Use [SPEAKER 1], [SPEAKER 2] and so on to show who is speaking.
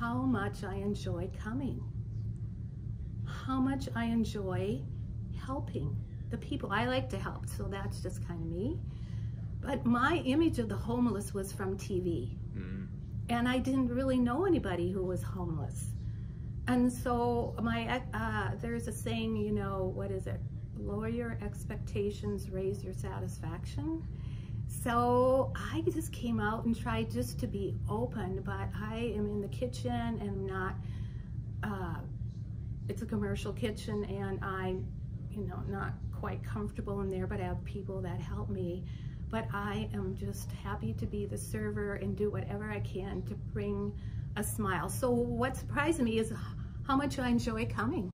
[SPEAKER 1] how much I enjoy coming, how much I enjoy helping the people. I like to help, so that's just kind of me. But my image of the homeless was from TV. Mm. And I didn't really know anybody who was homeless. And so my uh, there's a saying, you know, what is it? Lower your expectations, raise your satisfaction. So I just came out and tried just to be open, but I am in the kitchen and not, uh, it's a commercial kitchen and I'm, you know, not quite comfortable in there, but I have people that help me. But I am just happy to be the server and do whatever I can to bring a smile. So what surprised me is how much I enjoy coming.